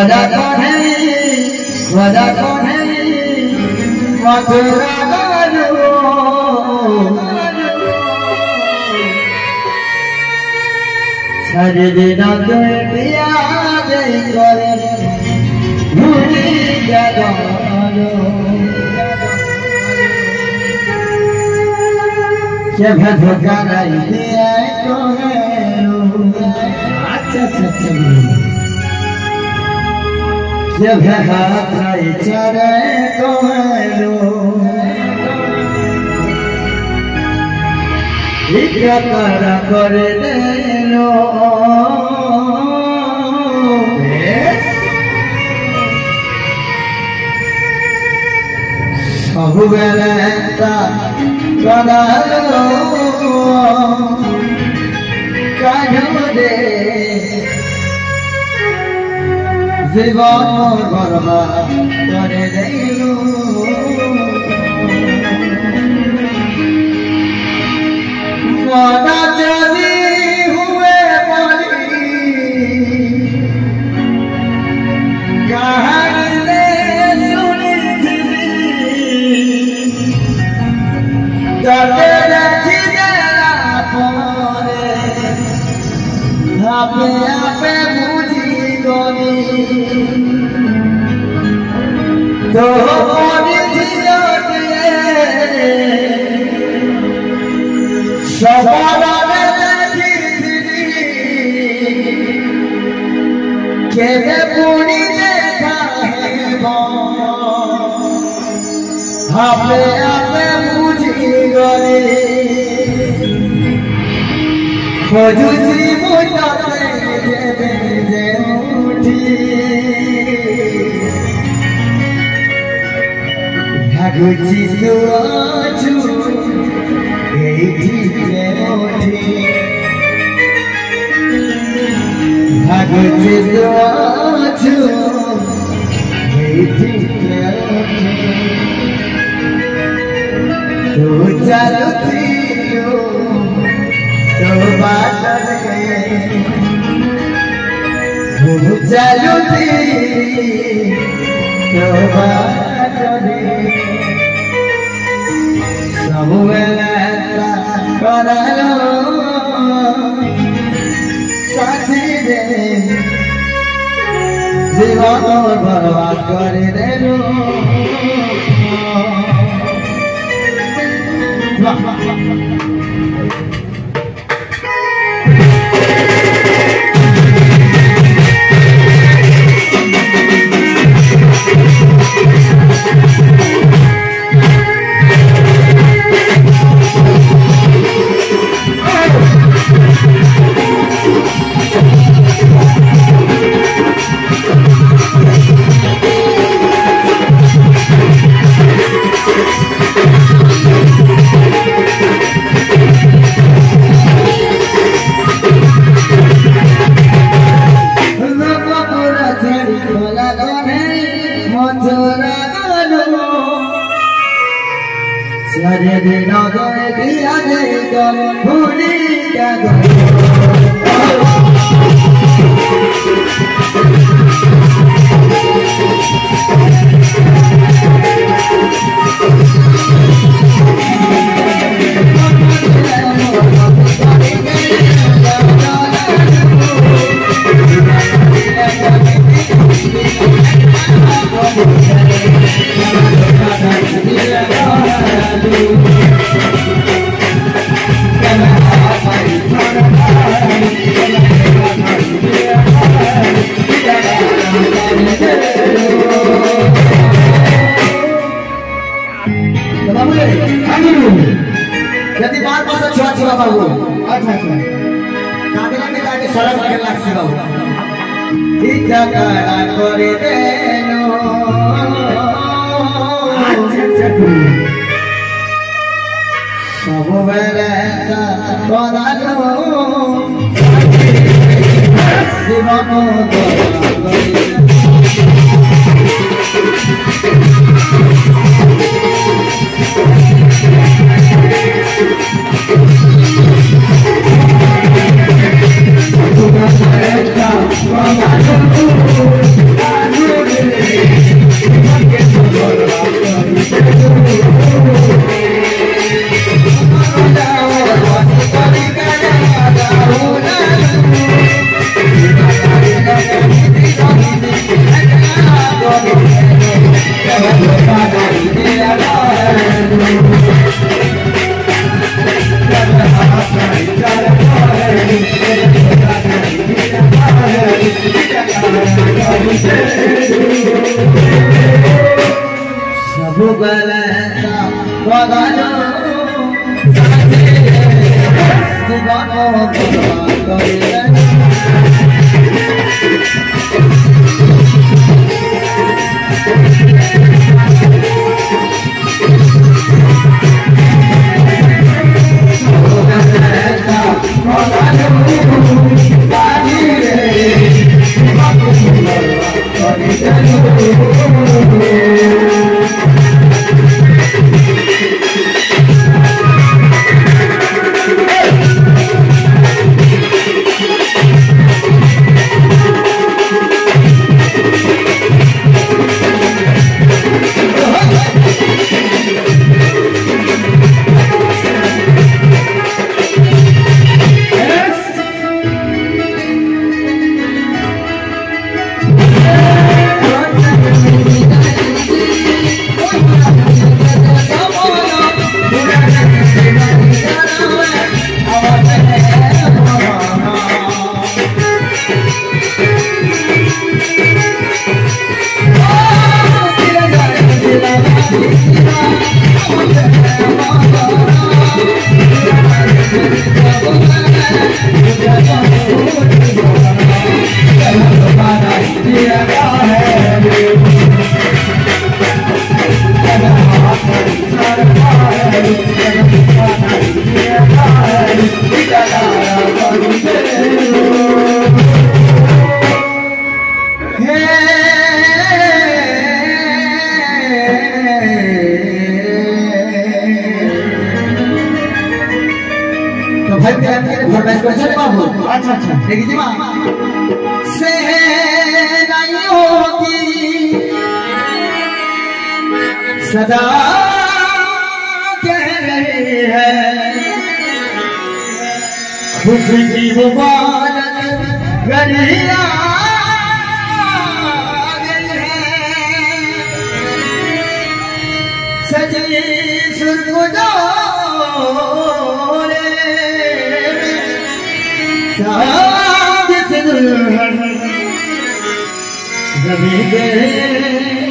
वदा कौन है वदा कौन है मथुरा गानो छरदिन तुम पिया दे करे भूली जगानो के भद कराई दिया तो जब हाथ चरे तुम्हारो कर करे देलो সহুবেলা একটা কাঠালো কাঠালো জীবন গর্বা করে দেলু মনা কেবে পুরি দেখা হেব আপে আপে বুঝি গলি খোঁজুছি মুটাতে দেবে gửi chi nữa chú để thi kéo thi Hà gửi chi nữa chú để thi kéo thi Tôi cha lúc thi tôi bắt đất gây Tôi cha lúc thi tôi bắt জীবন বরবাদ করে দেব। Thank you. সরব কে লাগছে বাবু? ইচ্ছা করে দেন। সব Thank you. ¡Vamos! अच्छा अच्छा सदा जी सजी सुरगुजा। آه دسره هني جبي گه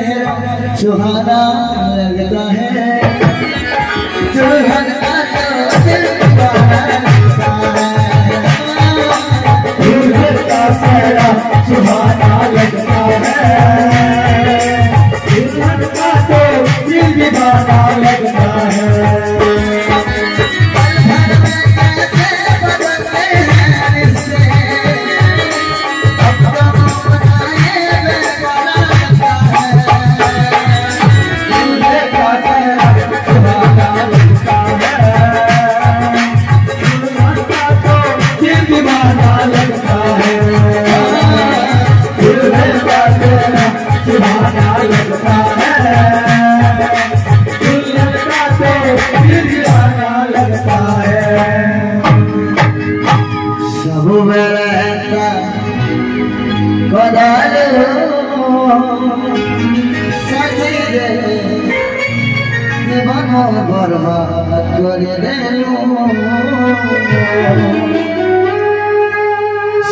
है सुहाना लगता है।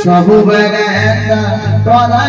সব বেড়া কলা